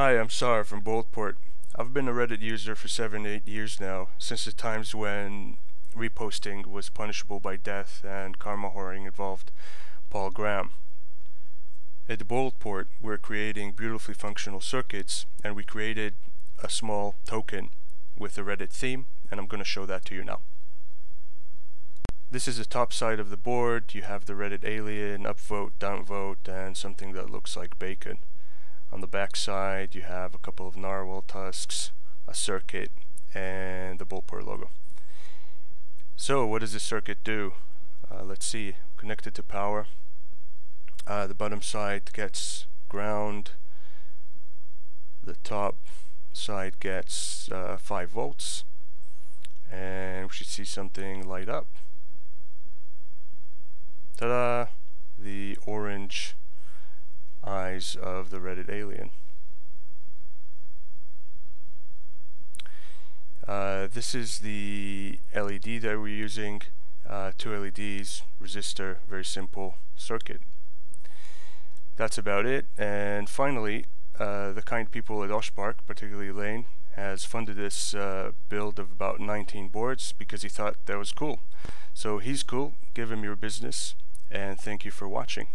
Hi, I'm Saar from Boldport. I've been a Reddit user for 7-8 years now, since the times when reposting was punishable by death and karma whoring involved Paul Graham. At Boldport, we're creating beautifully functional circuits, and we created a small token with a Reddit theme, and I'm going to show that to you now. This is the top side of the board. You have the Reddit alien, upvote, downvote, and something that looks like bacon. On the back side, you have a couple of narwhal tusks, a circuit, and the Boldport logo. So, what does this circuit do? Uh, let's see. Connected to power. Uh, the bottom side gets ground. The top side gets uh, 5 volts. And we should see something light up. Ta-da! The orange of the Reddit alien. Uh, this is the LED that we're using. Uh, two LEDs, resistor, very simple circuit. That's about it. And finally, uh, the kind people at OSH Park, particularly Lane, has funded this uh, build of about 19 boards because he thought that was cool. So he's cool, give him your business and thank you for watching.